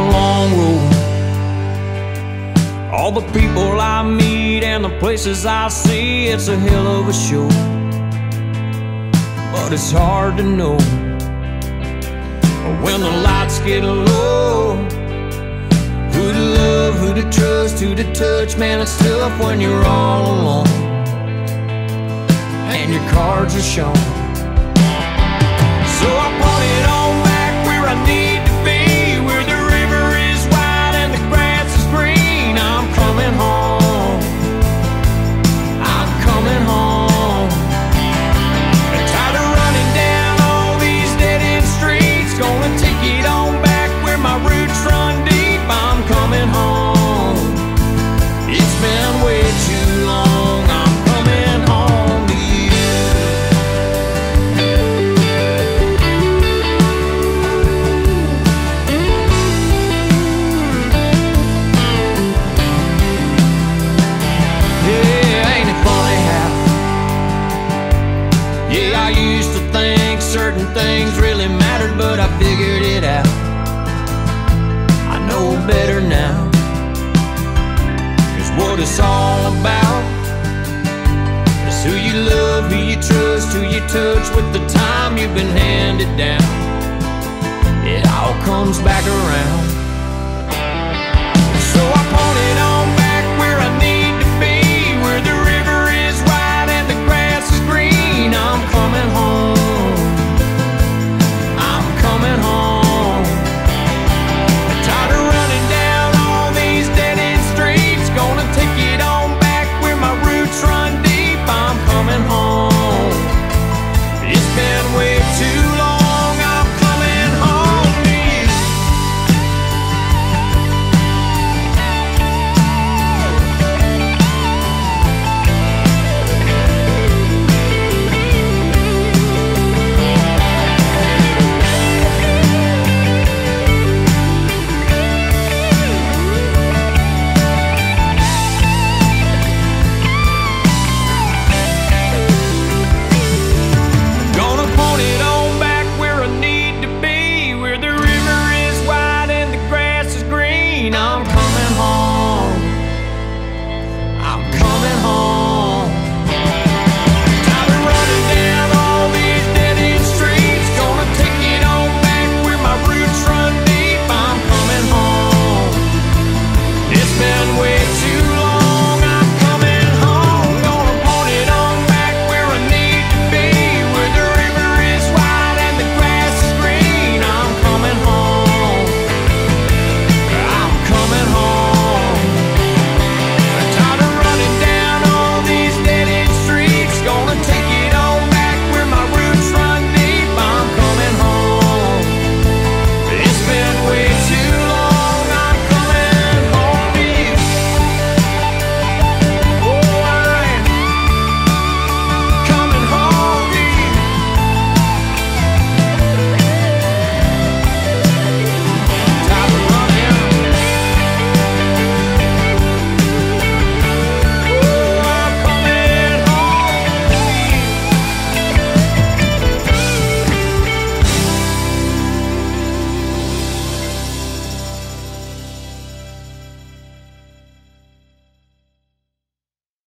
long road. All the people I meet and the places I see, it's a hell of a show. But it's hard to know when the lights get low. Who to love, who to trust, who to touch, man, it's tough when you're all alone and your cards are shown. So I it on back where I need used to think certain things really mattered, but I figured it out. I know better now. Cause what it's all about is who you love, who you trust, who you touch with the time you've been handed down. It all comes back around.